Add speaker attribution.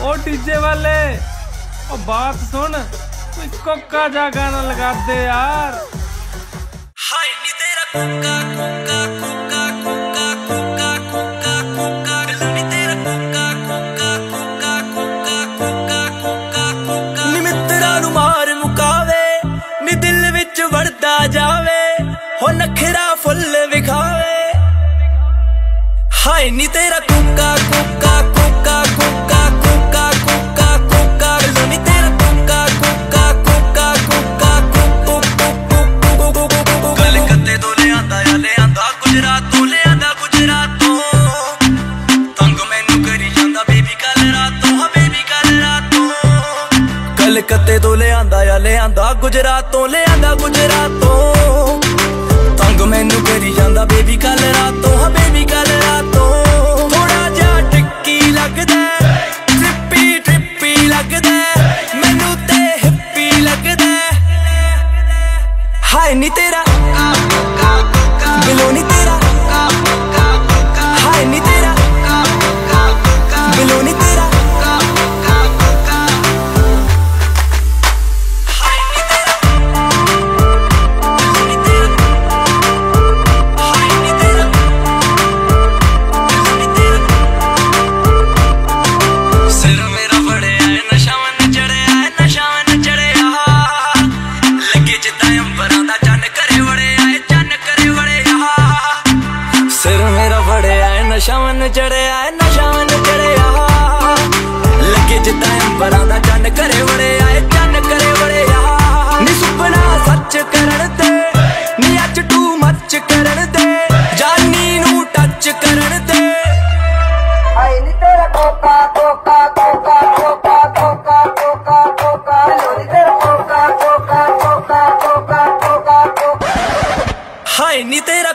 Speaker 1: ਉਹ ਡੀਜੇ ਵਾਲੇ ਉਹ ਬਾਤ ਸੁਣ ਕੋਈ ਕੋਕਾ ਜਾ ਗਾਣਾ ਲਗਾ ਦੇ ਯਾਰ
Speaker 2: ਹਾਏ ਨੀ ਤੇਰਾ ਕੋਕਾ ਕੋਕਾ ਕੋਕਾ ਕੋਕਾ ਕੋਕਾ ਕੋਕਾ ਕੋਕਾ ਨੀ ਤੇਰਾ ਕੋਕਾ ਕੋਕਾ ਕੋਕਾ ਕੋਕਾ ਕੋਕਾ ਕੋਕਾ ਕੋਕਾ ਨੀ ਮਿੱਤਰਾਂ ਨੂੰ ਮਾਰ ਮੁਕਾਵੇ ਨੀ ਦਿਲ ਵਿੱਚ ਵੜਦਾ ਜਾਵੇ ਹੋ ਨਖਰਾ ਫੁੱਲ ਵਿਖਾਵੇ ਹਾਏ ਨੀ ਤੇਰਾ ਕੋਕਾ ਕੋਕਾ ਕੋਕਾ ਕੋਕਾ ਲਿਆਂਦਾ ਆ, ਲਿਆਂਦਾ। ਗੁਜਰਾਤ ਤੋਂ ਲਿਆਂਦਾ, ਗੁਜਰਾਤ। ਤੋਂ ਤੰਗ ਮੈਨੂੰ ਕਰੀ ਜਾਂਦਾ ਬੇਬੀ ਕੱਲ ਰਾਤੋਂ। ਹਾਂ ਬੇਬੀ ਕੱਲ ਰਾਤੋਂ। ਥੋੜਾ ਜਿਹਾ ਟਿੱਕੀ ਲੱਗਦਾ ਟ੍ਰਿਪੀ ਟ੍ਰਿਪੀ ਲੱਗਦਾ ਮੈਨੂੰ ਤੇ ਹਿੱਪੀ ਲੱਗਦਾ ਹਾਏ ਨੀ ਤੇਰਾ। ਬਿਲੋ ਨੀ ਫੜਿਆ ਏ ਨਸ਼ਾ ਮਨ ਚੜਿਆ ਏ ਨਸ਼ਾ ਮਨ ਚੜਿਆ ਲੱਗੇ ਜਿੱਦਾਂ ਅੰਬਰਾਂ ਦਾ ਚੰਨ ਕਰੇ ਵੜਿਆ ਏ ਚੰਨ ਕਰੇ ਵੜਿਆ ਨੀ ਸੁਪਨਾ ਸੱਚ ਕਰਨ ਤੇ ਨੀ ਅੱਜ ਟੂ ਮੱਚ ਕਰਨ ਤੇ ਜਾਨੀ ਨੂੰ ਟੱਚ ਕਰਨ ਤੇ
Speaker 3: la coca, coca, coca, coca, coca, coca, coca. Ni te la coca, coca, coca, coca, coca, coca.
Speaker 2: ਹਾਏ ਨੀ ਤੇਰਾ